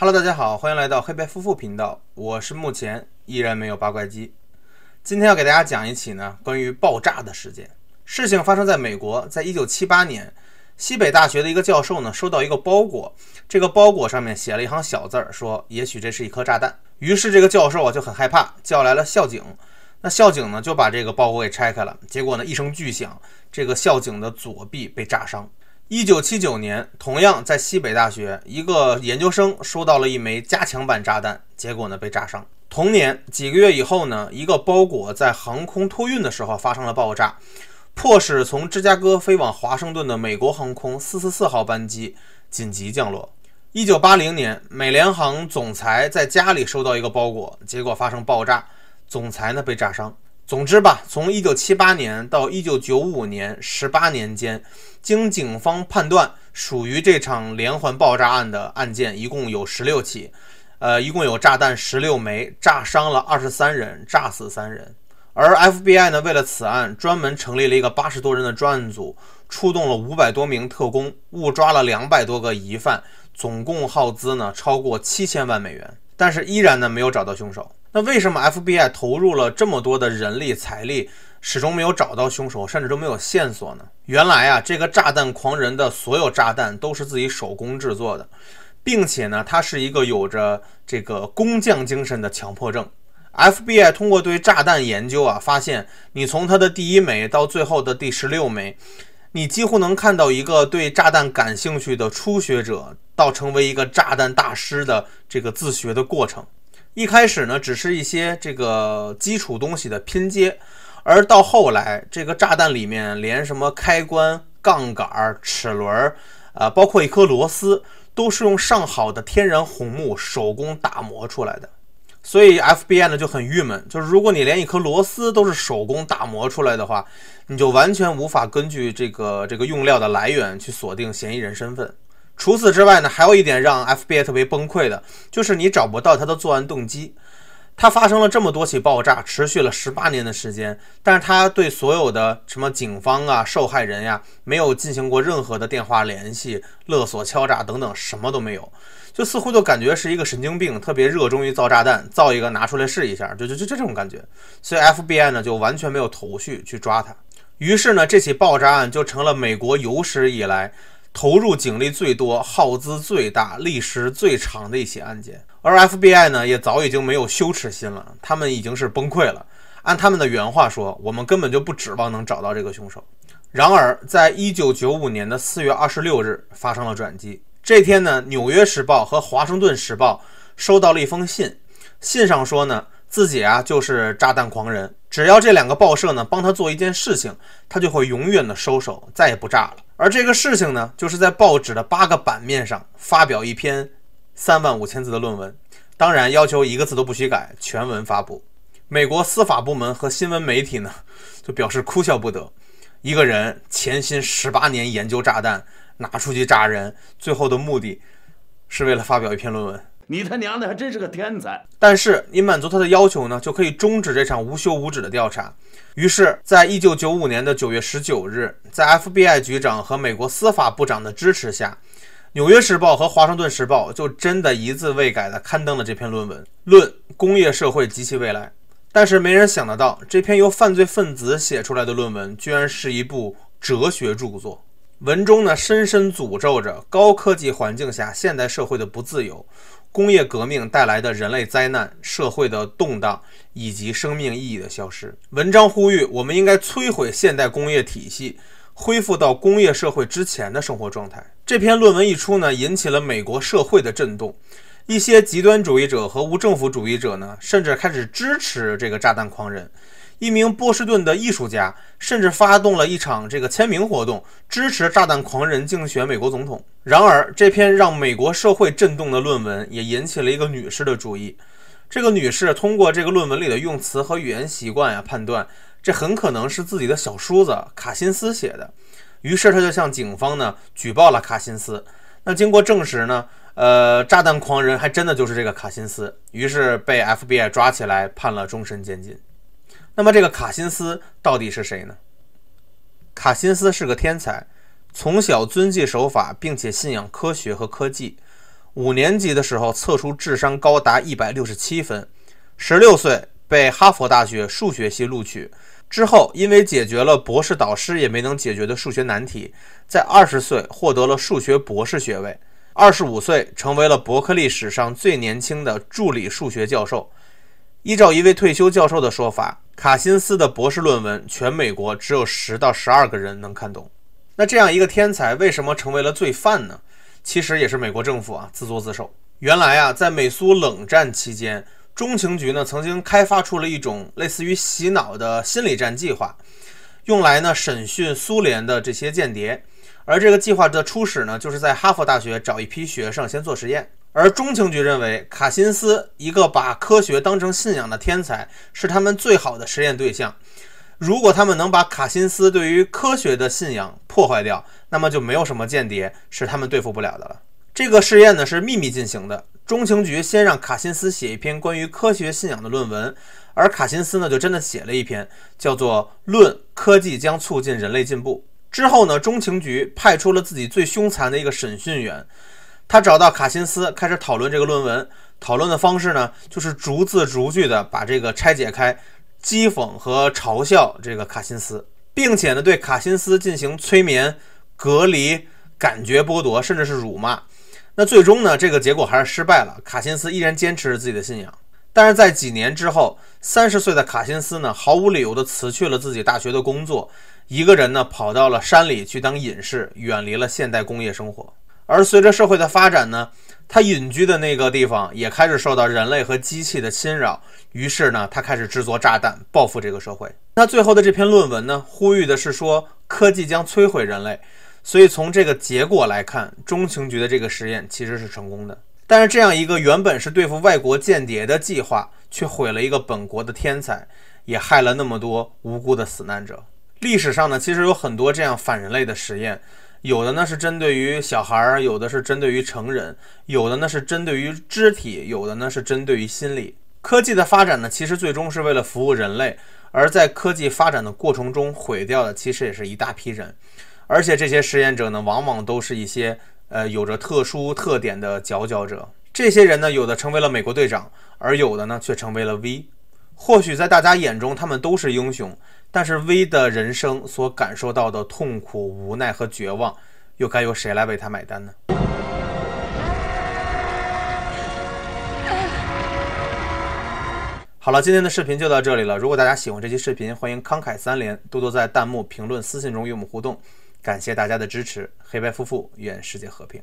Hello，大家好，欢迎来到黑白夫妇频道，我是目前依然没有八怪机。今天要给大家讲一起呢关于爆炸的事件。事情发生在美国，在一九七八年，西北大学的一个教授呢收到一个包裹，这个包裹上面写了一行小字儿，说也许这是一颗炸弹。于是这个教授啊就很害怕，叫来了校警。那校警呢就把这个包裹给拆开了，结果呢一声巨响，这个校警的左臂被炸伤。一九七九年，同样在西北大学，一个研究生收到了一枚加强版炸弹，结果呢被炸伤。同年几个月以后呢，一个包裹在航空托运的时候发生了爆炸，迫使从芝加哥飞往华盛顿的美国航空四四四号班机紧急降落。一九八零年，美联航总裁在家里收到一个包裹，结果发生爆炸。总裁呢被炸伤。总之吧，从一九七八年到一九九五年十八年间，经警方判断属于这场连环爆炸案的案件一共有十六起，呃，一共有炸弹十六枚，炸伤了二十三人，炸死三人。而 FBI 呢，为了此案，专门成立了一个八十多人的专案组，出动了五百多名特工，误抓了两百多个疑犯，总共耗资呢超过七千万美元，但是依然呢没有找到凶手。那为什么 FBI 投入了这么多的人力财力，始终没有找到凶手，甚至都没有线索呢？原来啊，这个炸弹狂人的所有炸弹都是自己手工制作的，并且呢，他是一个有着这个工匠精神的强迫症。FBI 通过对炸弹研究啊，发现你从他的第一枚到最后的第十六枚，你几乎能看到一个对炸弹感兴趣的初学者到成为一个炸弹大师的这个自学的过程。一开始呢，只是一些这个基础东西的拼接，而到后来，这个炸弹里面连什么开关、杠杆、齿轮，啊，包括一颗螺丝，都是用上好的天然红木手工打磨出来的。所以 FBI 呢就很郁闷，就是如果你连一颗螺丝都是手工打磨出来的话，你就完全无法根据这个这个用料的来源去锁定嫌疑人身份。除此之外呢，还有一点让 FBI 特别崩溃的，就是你找不到他的作案动机。他发生了这么多起爆炸，持续了十八年的时间，但是他对所有的什么警方啊、受害人呀，没有进行过任何的电话联系、勒索、敲诈等等，什么都没有，就似乎就感觉是一个神经病，特别热衷于造炸弹，造一个拿出来试一下，就就就这种感觉。所以 FBI 呢就完全没有头绪去抓他。于是呢，这起爆炸案就成了美国有史以来。投入警力最多、耗资最大、历时最长的一起案件，而 FBI 呢，也早已经没有羞耻心了，他们已经是崩溃了。按他们的原话说，我们根本就不指望能找到这个凶手。然而，在一九九五年的四月二十六日，发生了转机。这天呢，《纽约时报》和《华盛顿时报》收到了一封信，信上说呢，自己啊就是炸弹狂人，只要这两个报社呢帮他做一件事情，他就会永远的收手，再也不炸了。而这个事情呢，就是在报纸的八个版面上发表一篇三万五千字的论文，当然要求一个字都不许改，全文发布。美国司法部门和新闻媒体呢，就表示哭笑不得。一个人潜心十八年研究炸弹，拿出去炸人，最后的目的是为了发表一篇论文。你他娘的还真是个天才！但是你满足他的要求呢，就可以终止这场无休无止的调查。于是，在一九九五年的九月十九日，在 FBI 局长和美国司法部长的支持下，《纽约时报》和《华盛顿时报》就真的一字未改地刊登了这篇论文，《论工业社会及其未来》。但是没人想得到，这篇由犯罪分子写出来的论文，居然是一部哲学著作。文中呢，深深诅咒着高科技环境下现代社会的不自由。工业革命带来的人类灾难、社会的动荡以及生命意义的消失。文章呼吁，我们应该摧毁现代工业体系，恢复到工业社会之前的生活状态。这篇论文一出呢，引起了美国社会的震动。一些极端主义者和无政府主义者呢，甚至开始支持这个炸弹狂人。一名波士顿的艺术家甚至发动了一场这个签名活动，支持炸弹狂人竞选美国总统。然而，这篇让美国社会震动的论文也引起了一个女士的注意。这个女士通过这个论文里的用词和语言习惯呀，判断这很可能是自己的小叔子卡辛斯写的。于是，她就向警方呢举报了卡辛斯。那经过证实呢，呃，炸弹狂人还真的就是这个卡辛斯。于是被 FBI 抓起来，判了终身监禁。那么这个卡辛斯到底是谁呢？卡辛斯是个天才，从小遵纪守法，并且信仰科学和科技。五年级的时候测出智商高达一百六十七分，十六岁被哈佛大学数学系录取。之后，因为解决了博士导师也没能解决的数学难题，在二十岁获得了数学博士学位。二十五岁成为了伯克利史上最年轻的助理数学教授。依照一位退休教授的说法，卡辛斯的博士论文全美国只有十到十二个人能看懂。那这样一个天才为什么成为了罪犯呢？其实也是美国政府啊自作自受。原来啊，在美苏冷战期间。中情局呢曾经开发出了一种类似于洗脑的心理战计划，用来呢审讯苏联的这些间谍。而这个计划的初始呢，就是在哈佛大学找一批学生先做实验。而中情局认为卡辛斯一个把科学当成信仰的天才，是他们最好的实验对象。如果他们能把卡辛斯对于科学的信仰破坏掉，那么就没有什么间谍是他们对付不了的了。这个试验呢是秘密进行的。中情局先让卡辛斯写一篇关于科学信仰的论文，而卡辛斯呢就真的写了一篇，叫做《论科技将促进人类进步》。之后呢，中情局派出了自己最凶残的一个审讯员，他找到卡辛斯，开始讨论这个论文。讨论的方式呢，就是逐字逐句的把这个拆解开，讥讽和嘲笑这个卡辛斯，并且呢对卡辛斯进行催眠、隔离、感觉剥夺，甚至是辱骂。那最终呢，这个结果还是失败了。卡辛斯依然坚持着自己的信仰，但是在几年之后，三十岁的卡辛斯呢，毫无理由地辞去了自己大学的工作，一个人呢跑到了山里去当隐士，远离了现代工业生活。而随着社会的发展呢，他隐居的那个地方也开始受到人类和机器的侵扰，于是呢，他开始制作炸弹报复这个社会。他最后的这篇论文呢，呼吁的是说，科技将摧毁人类。所以从这个结果来看，中情局的这个实验其实是成功的。但是这样一个原本是对付外国间谍的计划，却毁了一个本国的天才，也害了那么多无辜的死难者。历史上呢，其实有很多这样反人类的实验，有的呢是针对于小孩儿，有的是针对于成人，有的呢是针对于肢体，有的呢是针对于心理。科技的发展呢，其实最终是为了服务人类，而在科技发展的过程中毁掉的，其实也是一大批人。而且这些实验者呢，往往都是一些呃有着特殊特点的佼佼者。这些人呢，有的成为了美国队长，而有的呢却成为了 V。或许在大家眼中，他们都是英雄，但是 V 的人生所感受到的痛苦、无奈和绝望，又该由谁来为他买单呢？好了，今天的视频就到这里了。如果大家喜欢这期视频，欢迎慷慨三连，多多在弹幕、评论、私信中与我们互动。感谢大家的支持，黑白夫妇愿世界和平。